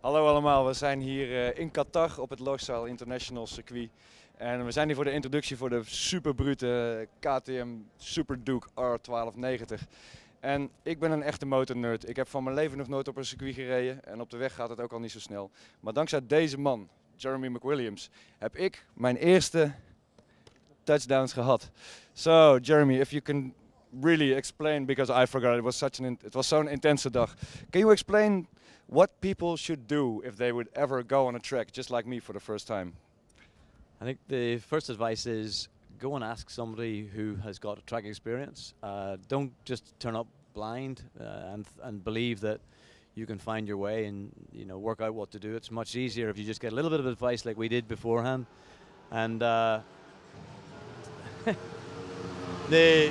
Hallo allemaal, we zijn hier uh, in Qatar op het Losail International Circuit. En we zijn hier voor de introductie voor de super brute KTM Super Duke R1290. En ik ben een echte motornerd. Ik heb van mijn leven nog nooit op een circuit gereden en op de weg gaat het ook al niet zo snel. Maar dankzij deze man, Jeremy McWilliams, heb ik mijn eerste touchdowns gehad. So Jeremy, if you can really explain, because I forgot it was such an it was zo'n intense dag. Can you explain what people should do if they would ever go on a trek just like me for the first time? I think the first advice is go and ask somebody who has got a track experience. Uh, don't just turn up blind uh, and and believe that you can find your way and you know work out what to do. It's much easier if you just get a little bit of advice like we did beforehand, and uh, the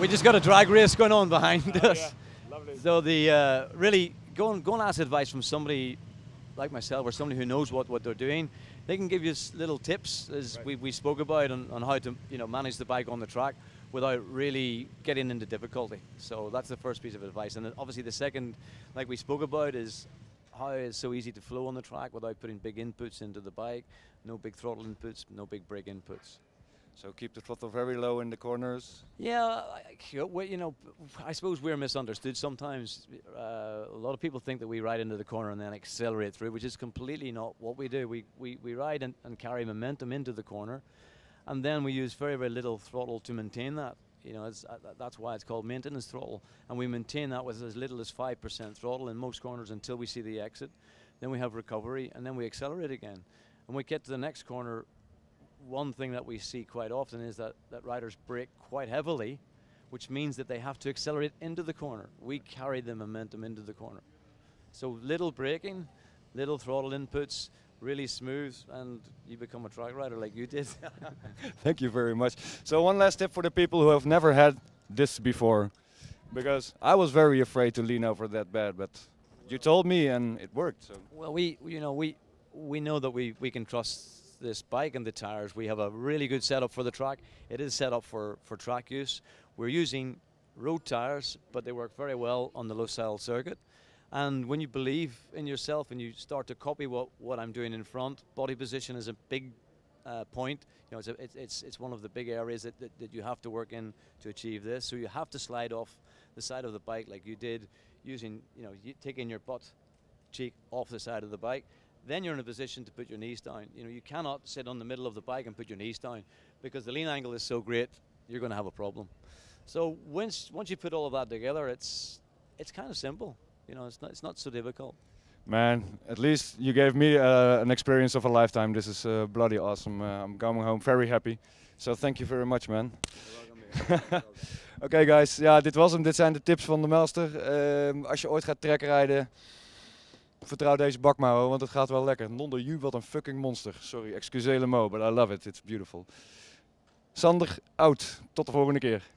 we just got a drag race going on behind oh, us. Yeah. So the uh, really go and go and ask advice from somebody like myself or somebody who knows what, what they're doing. They can give you little tips as right. we, we spoke about on, on how to you know manage the bike on the track without really getting into difficulty. So that's the first piece of advice. And obviously the second, like we spoke about, is how it's so easy to flow on the track without putting big inputs into the bike. No big throttle inputs, no big brake inputs. So keep the throttle very low in the corners. Yeah, you know, I suppose we're misunderstood sometimes. Uh, a lot of people think that we ride into the corner and then accelerate through, which is completely not what we do. We we, we ride and, and carry momentum into the corner, and then we use very very little throttle to maintain that. You know, uh, that's why it's called maintenance throttle, and we maintain that with as little as five percent throttle in most corners until we see the exit. Then we have recovery, and then we accelerate again. And we get to the next corner one thing that we see quite often is that, that riders brake quite heavily, which means that they have to accelerate into the corner. We carry the momentum into the corner. So little braking, little throttle inputs, really smooth, and you become a track rider like you did. Thank you very much. So one last tip for the people who have never had this before, because I was very afraid to lean over that bad, but you told me and it worked. So. Well, we, you know, we, we know that we, we can trust this bike and the tires. We have a really good setup for the track. It is set up for, for track use. We're using road tires, but they work very well on the Losail circuit. And when you believe in yourself and you start to copy what, what I'm doing in front, body position is a big uh, point. You know, it's, a, it's, it's, it's, one of the big areas that, that, that you have to work in to achieve this. So you have to slide off the side of the bike like you did using, you know, taking your butt cheek off the side of the bike then you're in a position to put your knees down. You know, you cannot sit on the middle of the bike and put your knees down because the lean angle is so great, you're going to have a problem. So once once you put all of that together, it's it's kind of simple. You know, it's not it's not so difficult. Man, at least you gave me uh, an experience of a lifetime. This is uh, bloody awesome. Uh, I'm coming home very happy. So thank you very much, man. Oké okay guys, ja, dit was hem. Dit zijn de tips van de Melster. Uh, als je ooit gaat trekken vertrouw deze bak maar want het gaat wel lekker. Nonder Ju, wat een fucking monster. Sorry, excusez le but I love it. It's beautiful. Sander, oud. Tot de volgende keer.